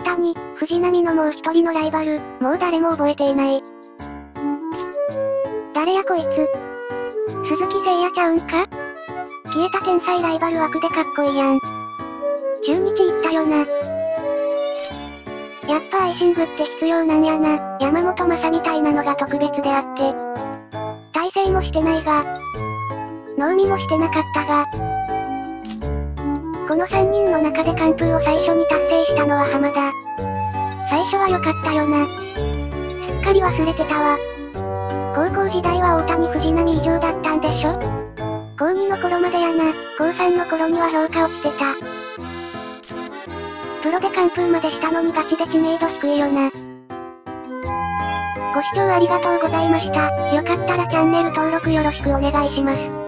大谷、藤波のもう一人のライバル、もう誰も覚えていない。誰やこいつ？鈴木誠也ちゃうんか？消えた天才ライバル枠でかっこいいやん。中日行ったよな。やっぱアイシングって必要なんやな。山本正みたいなのが特別であって。体制もしてないが。脳みもしてなかったが。この3人の中で完封を最初に達成した。最初は良かったよな。すっかり忘れてたわ。高校時代は大谷藤波以上だったんでしょ？高2の頃までやな、高3の頃には評価落ちてた。プロで完封までしたのにガチで知名度低いよな。ご視聴ありがとうございました。よかったらチャンネル登録よろしくお願いします。